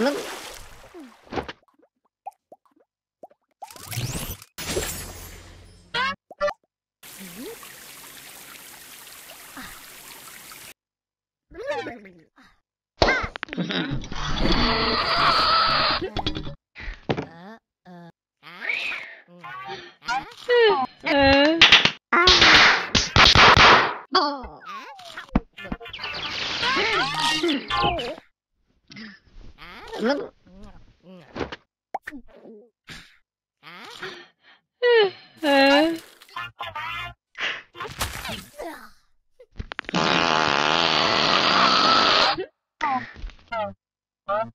Look. Huh? Oh!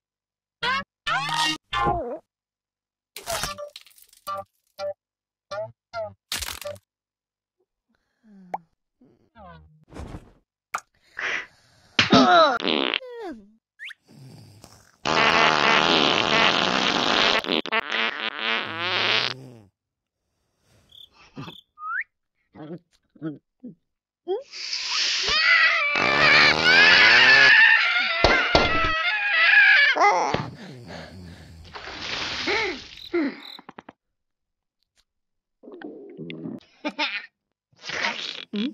Uh-uh.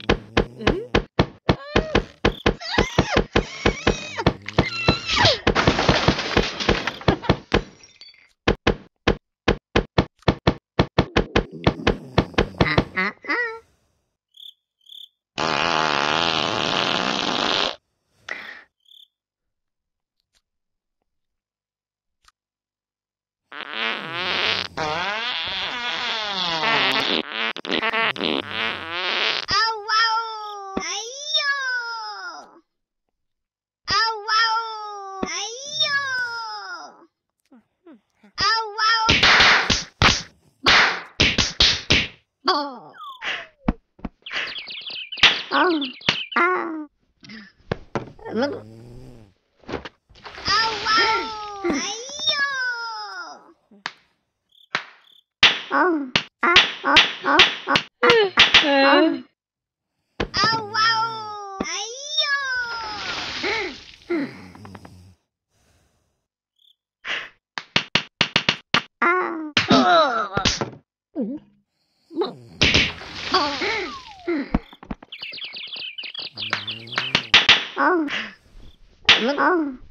어. 어. 아. 아. 뭐. Ah.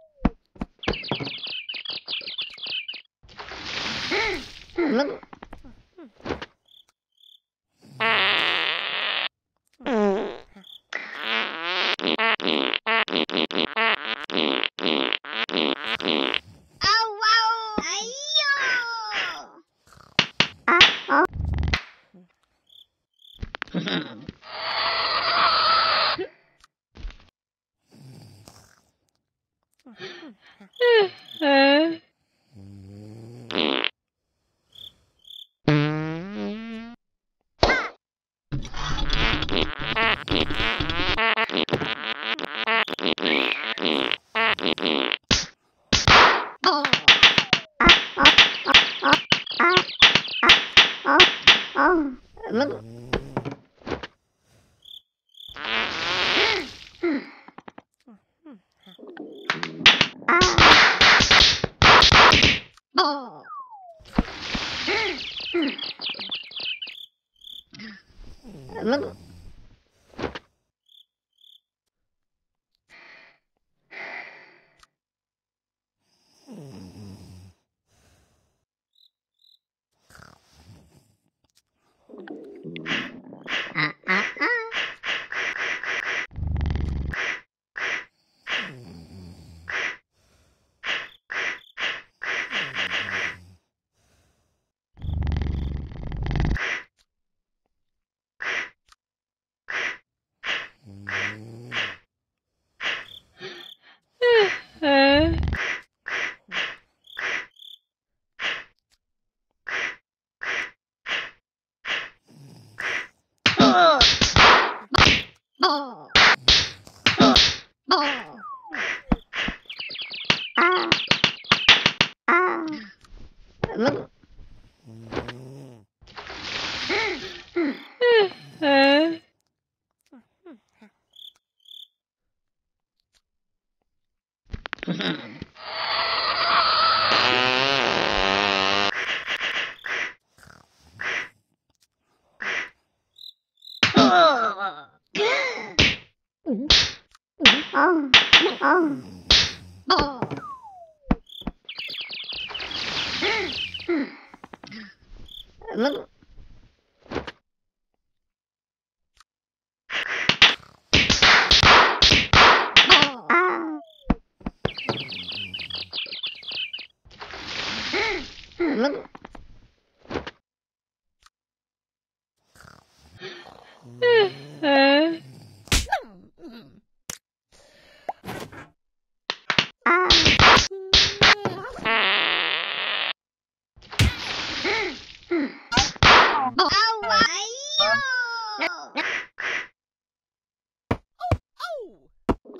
嗯嗯。啊！啊啊啊啊啊啊啊啊！那。Oh. Oh. Look.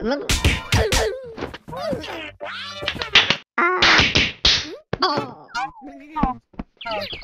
Ah. Oh. oh.